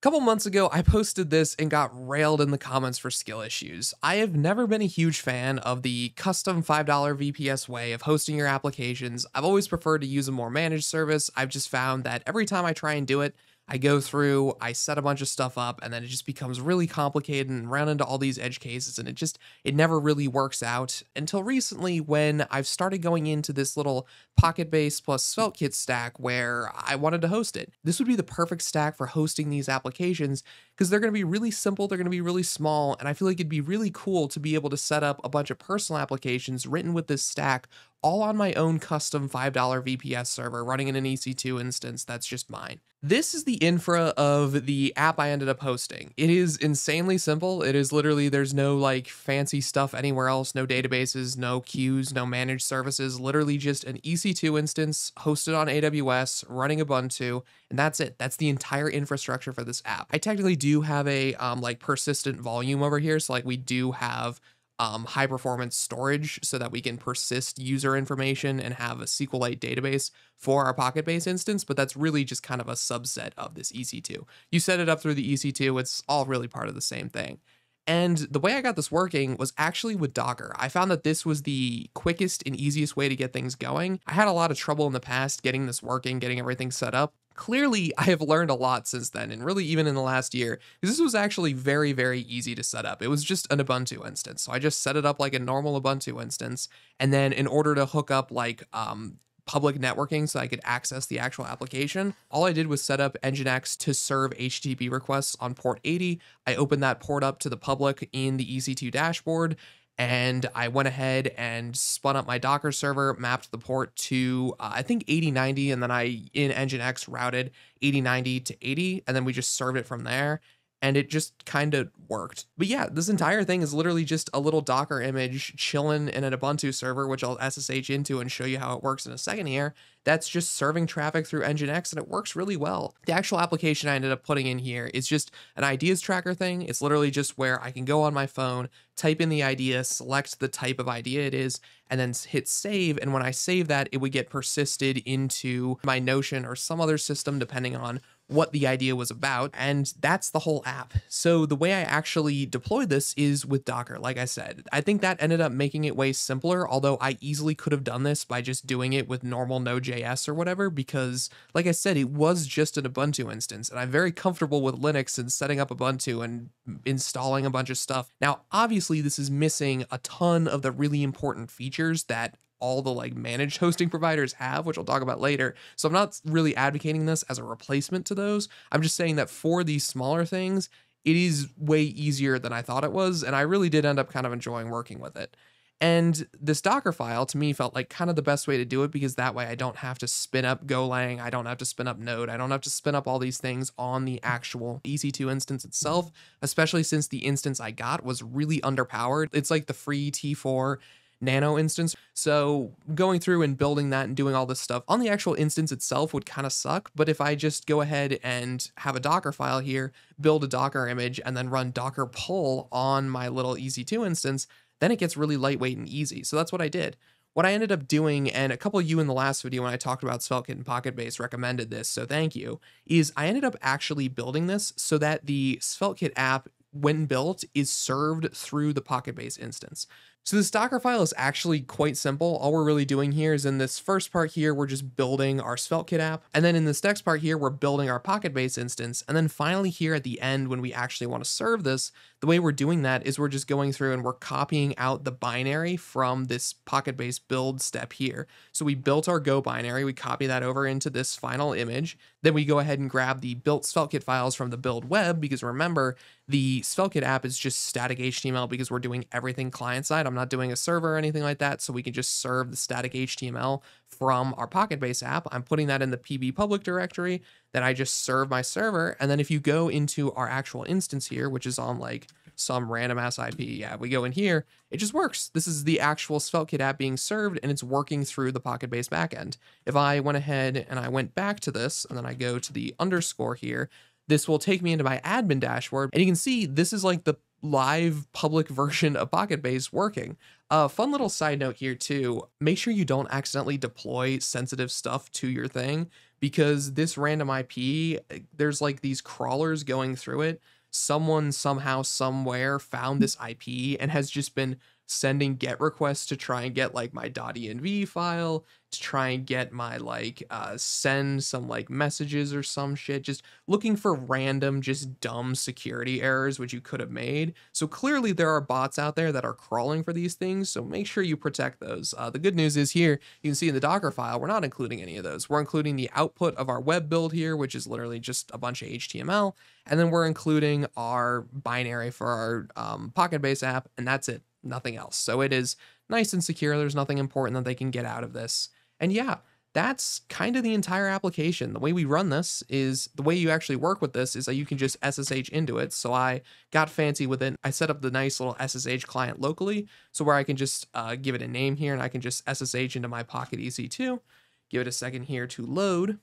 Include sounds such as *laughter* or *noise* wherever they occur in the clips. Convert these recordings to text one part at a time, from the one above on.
couple months ago, I posted this and got railed in the comments for skill issues. I have never been a huge fan of the custom $5 VPS way of hosting your applications. I've always preferred to use a more managed service. I've just found that every time I try and do it, I go through, I set a bunch of stuff up, and then it just becomes really complicated and run into all these edge cases, and it just, it never really works out until recently when I've started going into this little Pocket Base plus SvelteKit stack where I wanted to host it. This would be the perfect stack for hosting these applications because they're going to be really simple, they're going to be really small, and I feel like it'd be really cool to be able to set up a bunch of personal applications written with this stack all on my own custom $5 VPS server running in an EC2 instance that's just mine. This is the infra of the app I ended up hosting. It is insanely simple. It is literally, there's no like fancy stuff anywhere else, no databases, no queues, no managed services, literally just an EC2 instance hosted on AWS, running Ubuntu, and that's it. That's the entire infrastructure for this app. I technically do have a um, like persistent volume over here. So like we do have um, high performance storage so that we can persist user information and have a SQLite database for our Pocket Base instance, but that's really just kind of a subset of this EC2. You set it up through the EC2, it's all really part of the same thing. And the way I got this working was actually with Docker. I found that this was the quickest and easiest way to get things going. I had a lot of trouble in the past getting this working, getting everything set up clearly I have learned a lot since then, and really even in the last year, this was actually very, very easy to set up. It was just an Ubuntu instance. So I just set it up like a normal Ubuntu instance. And then in order to hook up like um, public networking so I could access the actual application. All I did was set up Nginx to serve HTTP requests on port 80. I opened that port up to the public in the EC2 dashboard and I went ahead and spun up my Docker server, mapped the port to uh, I think 8090, and then I in Nginx routed 8090 to 80, and then we just served it from there and it just kind of worked. But yeah, this entire thing is literally just a little Docker image chilling in an Ubuntu server, which I'll SSH into and show you how it works in a second here. That's just serving traffic through Nginx and it works really well. The actual application I ended up putting in here is just an ideas tracker thing. It's literally just where I can go on my phone, type in the idea, select the type of idea it is, and then hit save. And when I save that, it would get persisted into my Notion or some other system, depending on what the idea was about, and that's the whole app. So the way I actually deployed this is with Docker, like I said. I think that ended up making it way simpler, although I easily could have done this by just doing it with normal Node.js or whatever, because like I said, it was just an Ubuntu instance, and I'm very comfortable with Linux and setting up Ubuntu and installing a bunch of stuff. Now, obviously, this is missing a ton of the really important features that all the like managed hosting providers have, which I'll talk about later. So I'm not really advocating this as a replacement to those. I'm just saying that for these smaller things, it is way easier than I thought it was. And I really did end up kind of enjoying working with it. And this Docker file to me felt like kind of the best way to do it because that way I don't have to spin up Golang, I don't have to spin up Node, I don't have to spin up all these things on the actual EC2 instance itself, especially since the instance I got was really underpowered. It's like the free T4 nano instance. So going through and building that and doing all this stuff on the actual instance itself would kind of suck. But if I just go ahead and have a Docker file here, build a Docker image, and then run Docker pull on my little EC2 instance, then it gets really lightweight and easy. So that's what I did. What I ended up doing, and a couple of you in the last video when I talked about SvelteKit and Pocket Base recommended this, so thank you, is I ended up actually building this so that the SvelteKit app when built, is served through the Pocket Base instance. So this Docker file is actually quite simple. All we're really doing here is in this first part here, we're just building our SvelteKit app. And then in this next part here, we're building our Pocket Base instance. And then finally here at the end, when we actually want to serve this, the way we're doing that is we're just going through and we're copying out the binary from this Pocket Base build step here. So we built our Go binary, we copy that over into this final image. Then we go ahead and grab the built SvelteKit files from the build web, because remember, the SvelteKit app is just static HTML because we're doing everything client side. I'm not doing a server or anything like that, so we can just serve the static HTML from our Pocket Base app. I'm putting that in the PB public directory that I just serve my server. And then if you go into our actual instance here, which is on like some random ass IP, yeah, we go in here, it just works. This is the actual SvelteKit app being served and it's working through the Pocket Base backend. If I went ahead and I went back to this and then I go to the underscore here, this will take me into my admin dashboard and you can see this is like the live public version of Pocket Base working. A uh, fun little side note here too, make sure you don't accidentally deploy sensitive stuff to your thing because this random IP, there's like these crawlers going through it. Someone somehow, somewhere found this IP and has just been sending get requests to try and get like my .env file to try and get my like uh send some like messages or some shit just looking for random just dumb security errors which you could have made. So clearly there are bots out there that are crawling for these things so make sure you protect those. Uh, the good news is here you can see in the docker file we're not including any of those. We're including the output of our web build here which is literally just a bunch of html and then we're including our binary for our um, pocket base app and that's it nothing else. So it is nice and secure. There's nothing important that they can get out of this. And yeah, that's kind of the entire application. The way we run this is the way you actually work with this is that you can just SSH into it. So I got fancy with it. I set up the nice little SSH client locally. So where I can just uh, give it a name here and I can just SSH into my Pocket EC2. Give it a second here to load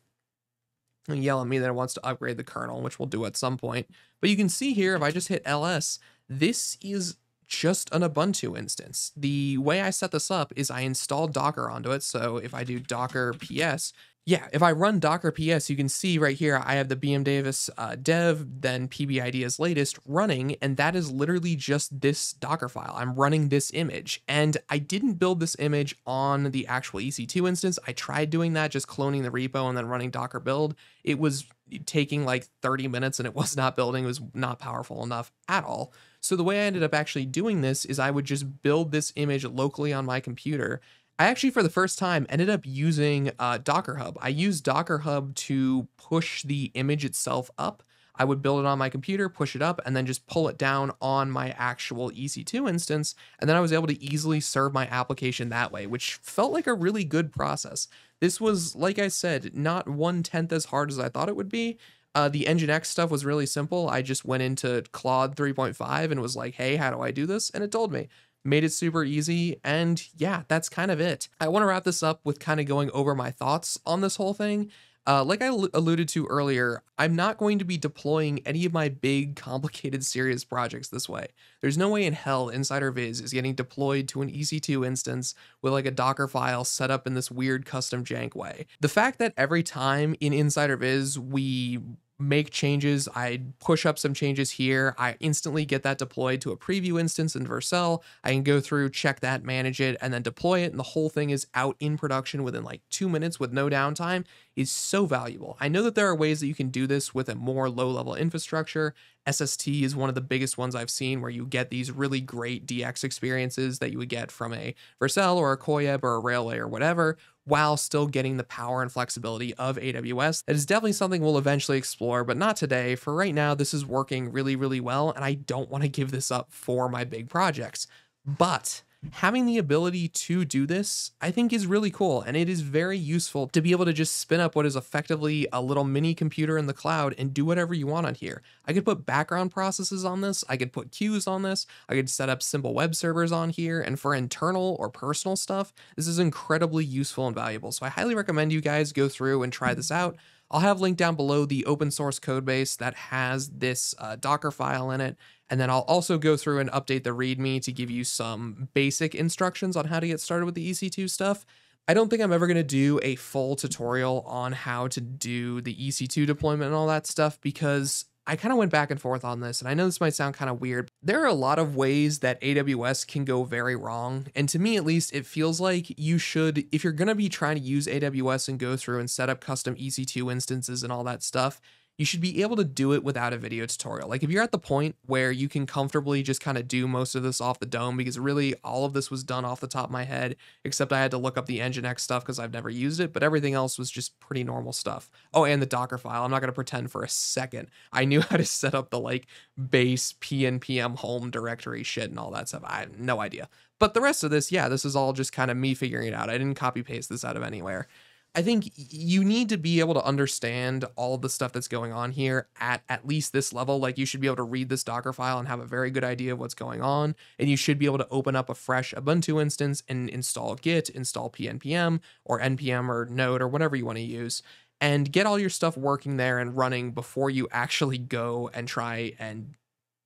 and yell at me that it wants to upgrade the kernel, which we'll do at some point. But you can see here, if I just hit ls, this is just an Ubuntu instance. The way I set this up is I install Docker onto it. So if I do Docker PS, yeah, if I run Docker PS, you can see right here, I have the BM Davis uh, dev, then PBIDEA's latest running, and that is literally just this Docker file. I'm running this image, and I didn't build this image on the actual EC2 instance. I tried doing that, just cloning the repo and then running Docker build. It was taking like 30 minutes and it was not building, it was not powerful enough at all. So the way I ended up actually doing this is I would just build this image locally on my computer. I actually, for the first time, ended up using uh, Docker Hub. I used Docker Hub to push the image itself up. I would build it on my computer, push it up, and then just pull it down on my actual EC2 instance. And then I was able to easily serve my application that way, which felt like a really good process. This was, like I said, not one tenth as hard as I thought it would be. Uh, the Nginx stuff was really simple. I just went into Claude 3.5 and was like, hey, how do I do this? And it told me. Made it super easy. And yeah, that's kind of it. I want to wrap this up with kind of going over my thoughts on this whole thing. Uh, like I l- alluded to earlier, I'm not going to be deploying any of my big, *laughs* complicated, serious projects this way. There's no way in hell Insider Viz is getting deployed to an EC2 instance with like a Docker file set up in this weird custom jank way. The fact that every time in Insider Viz we make changes. I push up some changes here. I instantly get that deployed to a preview instance in Vercel. I can go through, check that, manage it, and then deploy it. And the whole thing is out in production within like two minutes with no downtime is so valuable. I know that there are ways that you can do this with a more low level infrastructure. SST is one of the biggest ones I've seen where you get these really great DX experiences that you would get from a Vercel or a Koyeb or a Railway or whatever, while still getting the power and flexibility of AWS. That is definitely something we'll eventually explore, but not today. For right now, this is working really, really well, and I don't want to give this up for my big projects. But having the ability to do this, I think is really cool. And it is very useful to be able to just spin up what is effectively a little mini computer in the cloud and do whatever you want on here. I could put background processes on this. I could put queues on this. I could set up simple web servers on here. And for internal or personal stuff, this is incredibly useful and valuable. So I highly recommend you guys go through and try this mm-hmm. out. I'll have linked down below the open source code base that has this uh, Docker file in it. And then I'll also go through and update the README to give you some basic instructions on how to get started with the EC2 stuff. I don't think I'm ever going to do a full tutorial on how to do the EC2 deployment and all that stuff because I kind of went back and forth on this, and I know this might sound kind of weird. There are a lot of ways that AWS can go very wrong. And to me, at least, it feels like you should, if you're going to be trying to use AWS and go through and set up custom EC2 instances and all that stuff, you should be able to do it without a video tutorial. Like if you're at the point where you can comfortably just kind of do most of this off the dome, because really all of this was done off the top of my head, except I had to look up the Nginx stuff because I've never used it, but everything else was just pretty normal stuff. Oh, and the Docker file. I'm not going to pretend for a second. I knew *laughs* how to set up the like base PNPM home directory shit and all that stuff. I have no idea. But the rest of this, yeah, this is all just kind of me figuring it out. I didn't copy paste this out of anywhere. I think you need to be able to understand all of the stuff that's going on here at at least this level. Like you should be able to read this Docker file and have a very good idea of what's going on. And you should be able to open up a fresh Ubuntu instance and install Git, install PNPM or NPM or Node or whatever you want to use and get all your stuff working there and running before you actually go and try and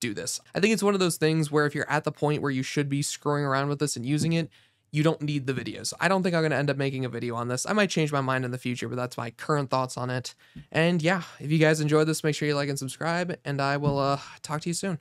do this. I think it's one of those things where if you're at the point where you should be screwing around with this and using it, you don't need the videos. I don't think I'm going to end up making a video on this. I might change my mind in the future, but that's my current thoughts on it. And yeah, if you guys enjoyed this, make sure you like and subscribe, and I will uh, talk to you soon.